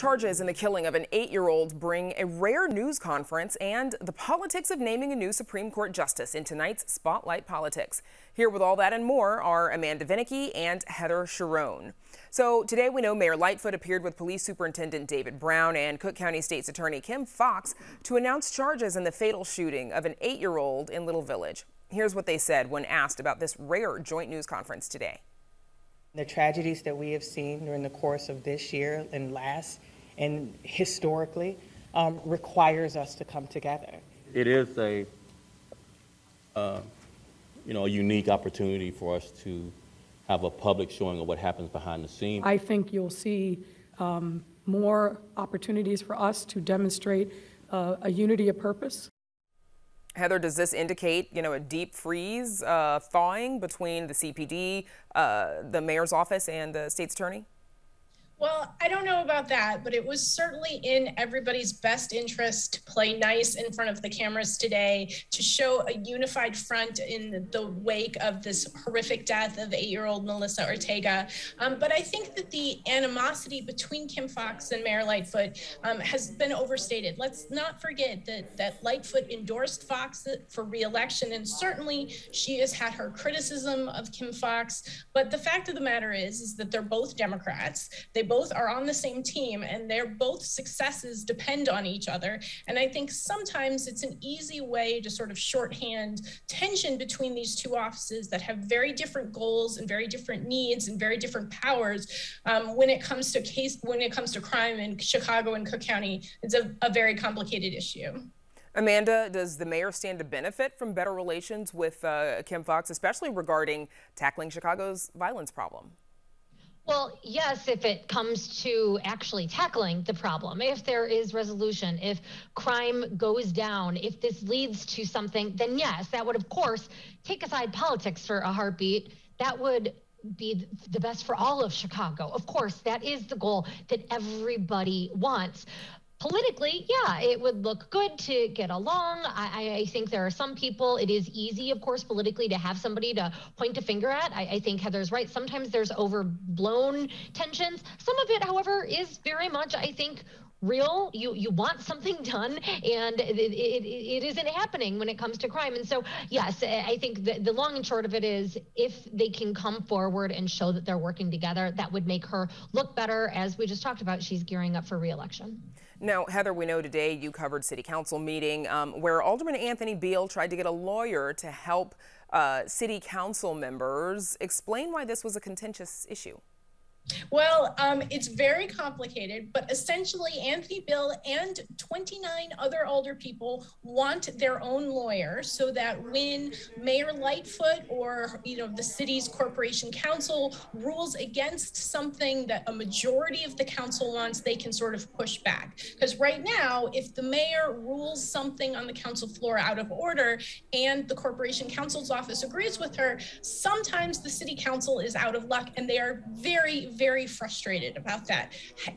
Charges in the killing of an eight-year-old bring a rare news conference and the politics of naming a new Supreme Court justice in tonight's Spotlight Politics. Here with all that and more are Amanda Vinicky and Heather Cherone. So today we know Mayor Lightfoot appeared with Police Superintendent David Brown and Cook County State's Attorney Kim Foxx to announce charges in the fatal shooting of an eight-year-old in Little Village. Here's what they said when asked about this rare joint news conference today. The tragedies that we have seen during the course of this year and last and historically um, requires us to come together. It is a, uh, you know, a unique opportunity for us to have a public showing of what happens behind the scenes. I think you'll see um, more opportunities for us to demonstrate uh, a unity of purpose Heather, does this indicate, you know, a deep freeze uh, thawing between the CPD, uh, the mayor's office, and the state's attorney? Well, I don't know about that, but it was certainly in everybody's best interest to play nice in front of the cameras today, to show a unified front in the wake of this horrific death of eight year old Melissa Ortega. Um, but I think that the animosity between Kim Foxx and Mayor Lightfoot um, has been overstated. Let's not forget that, that Lightfoot endorsed Foxx for reelection, and certainly she has had her criticism of Kim Foxx. But the fact of the matter is, is that they're both Democrats. They both are on the same team and their both successes depend on each other. And I think sometimes it's an easy way to sort of shorthand tension between these two offices that have very different goals and very different needs and very different powers um, when it comes to case when it comes to crime in Chicago and Cook County. It's a, a very complicated issue. Amanda, does the mayor stand to benefit from better relations with uh, Kim Foxx, especially regarding tackling Chicago's violence problem? Well, yes, if it comes to actually tackling the problem, if there is resolution, if crime goes down, if this leads to something, then yes, that would, of course, take aside politics for a heartbeat. That would be the best for all of Chicago. Of course, that is the goal that everybody wants politically, yeah, it would look good to get along. I, I, think there are some people, it is easy, of course, politically to have somebody to point a finger at. I, I, think Heather's right. Sometimes there's overblown tensions. Some of it, however, is very much, I think, real you you want something done and it, it, it isn't happening when it comes to crime and so yes i think the, the long and short of it is if they can come forward and show that they're working together that would make her look better as we just talked about she's gearing up for reelection now, Heather, we know today you covered city council meeting um, where Alderman Anthony Beale tried to get a lawyer to help uh, city council members. Explain why this was a contentious issue. Well, um, it's very complicated, but essentially, Anthony Beale and 29 other older people want their own lawyer so that when Mayor Lightfoot or you know the city's corporation counsel rules against something that a majority of the council wants, they can sort of push back. Because right now, if the mayor rules something on the council floor out of order and the corporation counsel's office agrees with her, sometimes the city council is out of luck and they are very very frustrated about that.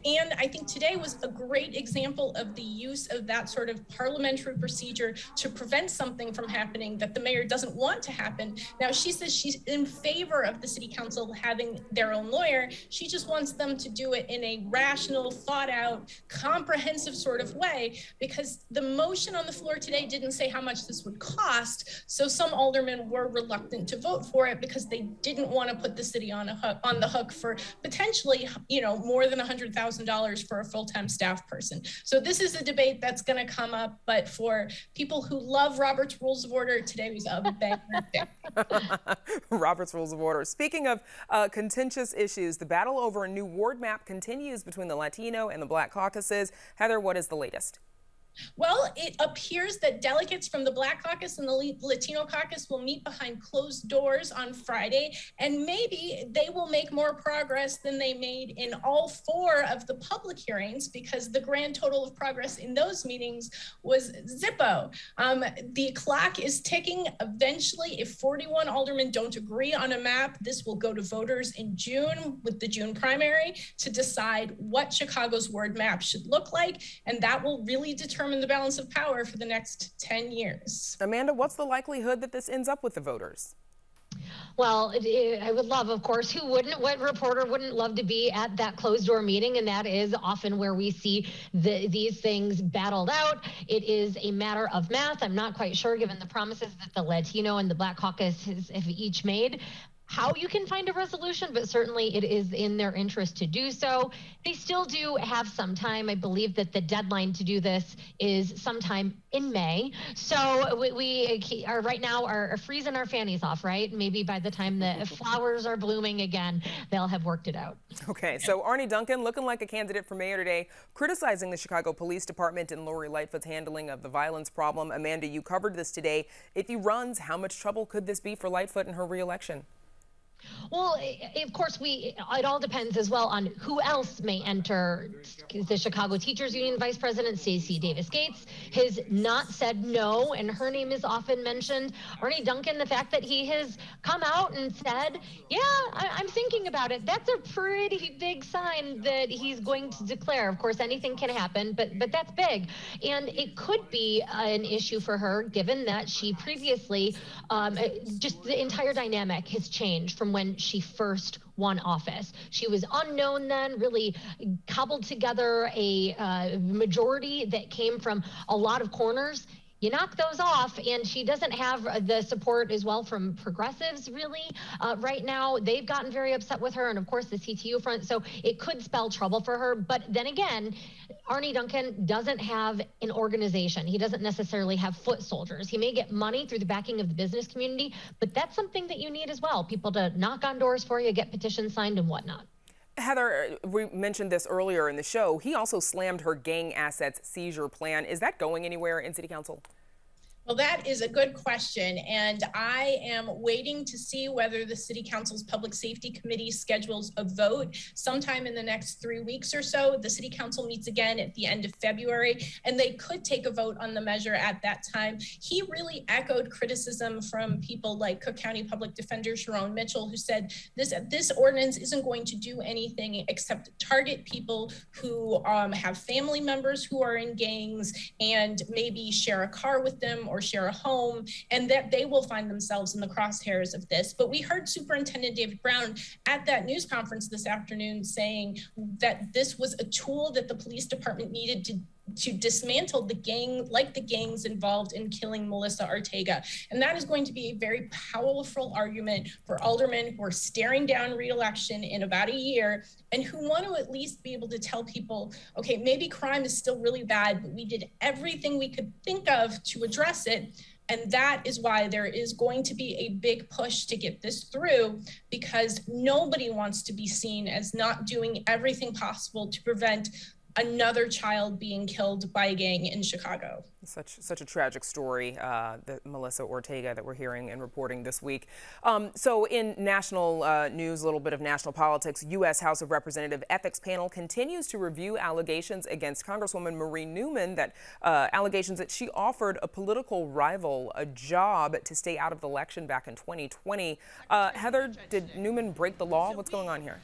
And I think today was a great example of the use of that sort of parliamentary procedure to prevent something from happening that the mayor doesn't want to happen. Now, she says she's in favor of the city council having their own lawyer. She just wants them to do it in a rational, thought out, comprehensive sort of way because the motion on the floor today didn't say how much this would cost. So some aldermen were reluctant to vote for it because they didn't want to put the city on a hook, on the hook for potentially, you know, more than $100,000 for a full-time staff person. So this is a debate that's going to come up, but for people who love Robert's Rules of Order, today was a banger day. Robert's Rules of Order. Speaking of uh, contentious issues, the battle over a new ward map continues between the Latino and the Black caucuses. Heather, what is the latest? Well, it appears that delegates from the Black Caucus and the Latino Caucus will meet behind closed doors on Friday, and maybe they will make more progress than they made in all four of the public hearings because the grand total of progress in those meetings was Zippo. Um, the clock is ticking. Eventually, if 41 aldermen don't agree on a map, this will go to voters in June with the June primary to decide what Chicago's ward map should look like, and that will really determine determine the balance of power for the next 10 years. Amanda, what's the likelihood that this ends up with the voters? Well, it, it, I would love, of course, who wouldn't? What reporter wouldn't love to be at that closed door meeting? And that is often where we see the, these things battled out. It is a matter of math. I'm not quite sure, given the promises that the Latino and the Black Caucus has, have each made, how you can find a resolution, but certainly it is in their interest to do so. They still do have some time. I believe that the deadline to do this is sometime in May. So we, we are right now are freezing our fannies off, right? Maybe by the time the flowers are blooming again, they'll have worked it out. Okay, so Arne Duncan looking like a candidate for mayor today, criticizing the Chicago Police Department and Lori Lightfoot's handling of the violence problem. Amanda, you covered this today. If he runs, how much trouble could this be for Lightfoot in her reelection? Well, of course, we it all depends as well on who else may enter. The Chicago Teachers Union Vice President Stacy Davis Gates has not said no, and her name is often mentioned. Arne Duncan, the fact that he has come out and said, "Yeah, I, am thinking about it," that's a pretty big sign that he's going to declare. Of course, anything can happen, but but that's big, and it could be an issue for her given that she previously um, just the entire dynamic has changed from when she first won office. She was unknown then, really cobbled together a uh, majority that came from a lot of corners you knock those off and she doesn't have the support as well from progressives really. Uh, right now they've gotten very upset with her and of course the ctu front so it could spell trouble for her. But then again arne duncan doesn't have an organization. He doesn't necessarily have foot soldiers. He may get money through the backing of the business community but that's something that you need as well. People to knock on doors for you get petitions signed and whatnot Heather, we mentioned this earlier in the show. He also slammed her gang assets seizure plan. Is that going anywhere in City Council? Well, that is a good question. And I am waiting to see whether the City Council's Public Safety Committee schedules a vote sometime in the next three weeks or so. The City Council meets again at the end of February, and they could take a vote on the measure at that time. He really echoed criticism from people like Cook County Public Defender Sharone Mitchell, who said this, this ordinance isn't going to do anything except target people who um, have family members who are in gangs and maybe share a car with them or share a home, and that they will find themselves in the crosshairs of this. But we heard Superintendent David Brown at that news conference this afternoon saying that this was a tool that the police department needed to to dismantle the gang, like the gangs involved in killing Melissa Ortega. And that is going to be a very powerful argument for aldermen who are staring down reelection in about a year and who want to at least be able to tell people, okay, maybe crime is still really bad, but we did everything we could think of to address it. And that is why there is going to be a big push to get this through because nobody wants to be seen as not doing everything possible to prevent another child being killed by a gang in Chicago. Such such a tragic story, uh, that Melissa Ortega that we're hearing and reporting this week. Um, so in national uh, news, a little bit of national politics, U.S. House of Representative Ethics Panel continues to review allegations against Congresswoman Marie Newman that uh, allegations that she offered a political rival a job to stay out of the election back in 2020. Uh, Heather, did Newman break the law? What's going on here?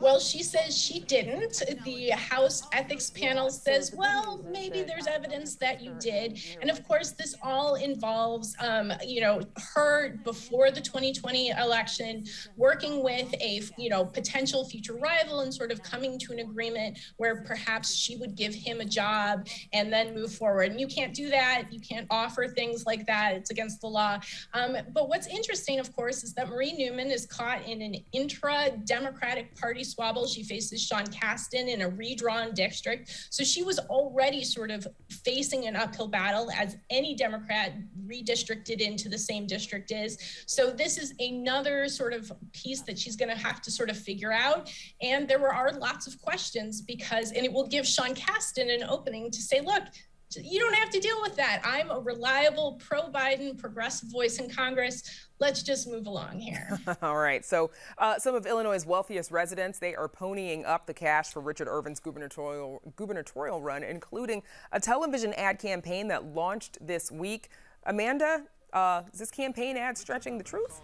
Well, she says she didn't. The House Ethics Panel says, well, maybe there's evidence that you did. And of course, this all involves, um, you know, her before the 2020 election working with a, you know, potential future rival and sort of coming to an agreement where perhaps she would give him a job and then move forward. And you can't do that. You can't offer things like that. It's against the law. Um, but what's interesting, of course, is that Marie Newman is caught in an intra Democratic Party Swabble. She faces Sean Casten in a redrawn district. So she was already sort of facing an uphill battle as any Democrat redistricted into the same district is. So this is another sort of piece that she's going to have to sort of figure out. And there are lots of questions because, and it will give Sean Casten an opening to say, look, you don't have to deal with that. I'm a reliable pro Biden progressive voice in Congress. Let's just move along here. All right. So, uh, some of Illinois' wealthiest residents they are ponying up the cash for Richard Irvin's gubernatorial gubernatorial run, including a television ad campaign that launched this week. Amanda, uh, is this campaign ad stretching the truth?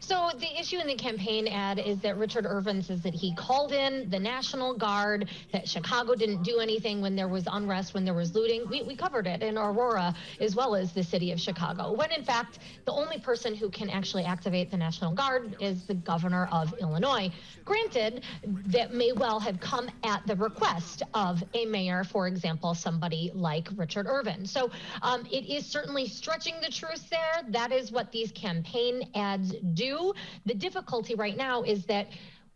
So the issue in the campaign ad is that Richard Irvin says that he called in the National Guard, that Chicago didn't do anything when there was unrest, when there was looting. We, we covered it in Aurora as well as the city of Chicago, when in fact, the only person who can actually activate the National Guard is the governor of Illinois. Granted, that may well have come at the request of a mayor, for example, somebody like Richard Irvin. So um, it is certainly stretching the truth there. That is what these campaign ads do. The difficulty right now is that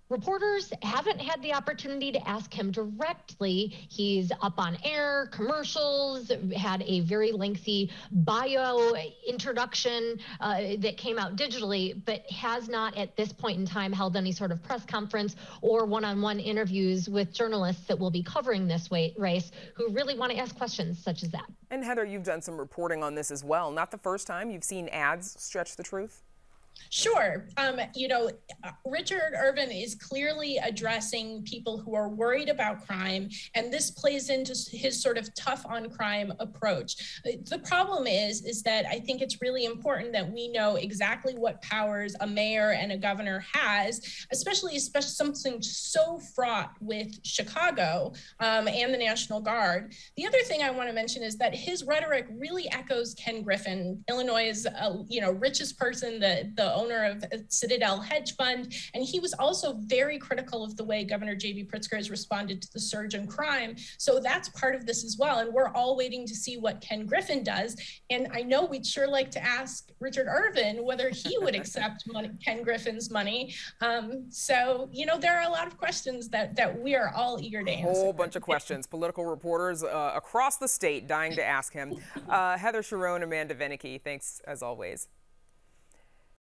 Reporters haven't had the opportunity to ask him directly. He's up on air, commercials, had a very lengthy bio introduction uh, that came out digitally, but has not at this point in time held any sort of press conference or one on one interviews with journalists that will be covering this race who really want to ask questions such as that. And Heather, you've done some reporting on this as well. Not the first time you've seen ads stretch the truth? Sure. Um, you know, Richard Irvin is clearly addressing people who are worried about crime, and this plays into his sort of tough on crime approach. The problem is, is that I think it's really important that we know exactly what powers a mayor and a governor has, especially, especially something so fraught with Chicago um, and the National Guard. The other thing I want to mention is that his rhetoric really echoes Ken Griffin, Illinois' uh, you know richest person, the the owner of Citadel Hedge Fund. And he was also very critical of the way Governor J.B. Pritzker has responded to the surge in crime. So that's part of this as well. And we're all waiting to see what Ken Griffin does. And I know we'd sure like to ask Richard Irvin whether he would accept money, Ken Griffin's money. Um, so, you know, there are a lot of questions that, that we are all eager to answer. A whole bunch of questions. Political reporters uh, across the state dying to ask him. Uh, Heather Cherone, Amanda Vinicky, thanks as always.